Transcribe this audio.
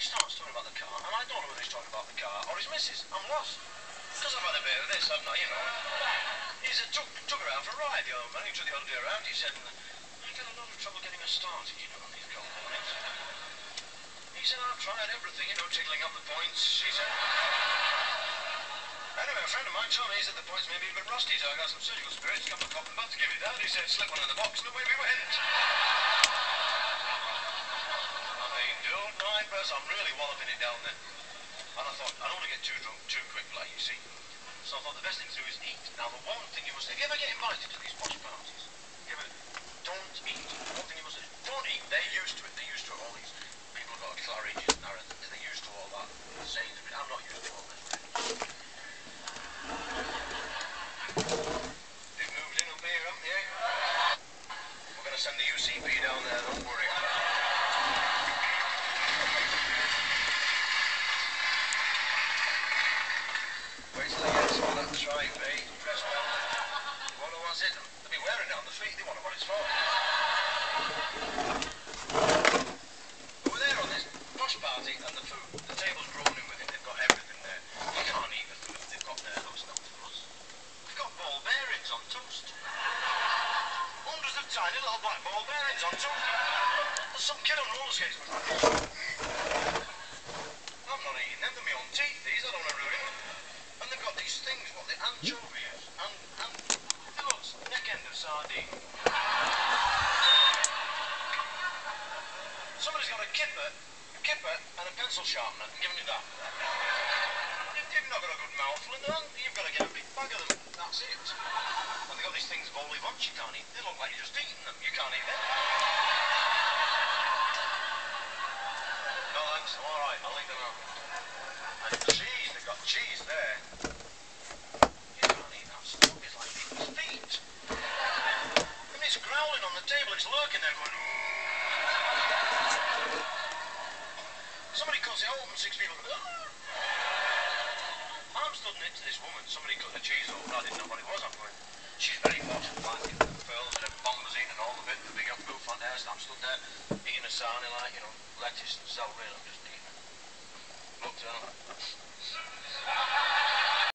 he starts talking about the car, and I don't know whether he's talking about the car or his missus. I'm lost. Because I've had a bit of this, haven't I, you know. He's a took, took around for a ride, the old man. He took the holiday around. He said, I get a lot of trouble getting her started, you know, on these cold mornings. He said, I've tried everything, you know, tickling up the points. He said... Anyway, a friend of mine told me he said the points may be a bit rusty, so I got some surgical spirits, a couple of cotton buds, gave it down. He said, slip one in the box, and away we went. Bess, I'm really walloping it down there. And I thought, I don't want to get too drunk too quick, like, you see. So I thought the best thing to do is eat. Now, the one thing you must... If you ever get invited to these posh parties, you ever... Don't eat. The one thing you must do, don't eat. They're used to it. They're used to it. All these people have got Claridge's and everything. They're used to all that. Sainsbury's. I'm not used to all this. Really. They've moved in up here, haven't they? We're going to send the UCP down there, don't worry. Wait till they get some of that tripe, eh? Dress well. Was it? They'll be wearing it on the feet. They wonder what it's for. But we're there on this posh party and the food. The table's grown in with it. They've got everything there. You can't eat the food they've got there, though. Not for us. They've got ball bearings on toast. Hundreds of tiny little black ball bearings on toast. There's some kid on roller skates. with I'm not eating them. They're my own teeth. These I don't want to ruin. And they've got these things, what the anchovies and and it looks neck end. Somebody's got a kipper, a kipper and a pencil sharpener and given you that. If you've not got a good mouthful in them, you've got to get a big bag of them. That's it. And they've got these things vol vivants you can't eat. They look like you're just eating them. You can't eat them. No thanks, I'm alright, I'll leave them out. And cheese, they've got cheese there. You can't eat that stuff, it's like people's feet. And it's growling on the table, it's lurking there going, oh. Somebody cuts it open, six people go, I'm stood next to this woman, somebody cut the cheese open, I didn't know what it was, I'm going, she's very posh and the pearls and bombers in and all of it, the big up booth on there, so I'm stood there, eating a sarnie like, you know, lettuce and celery, and I'm just eating it. Looked at her,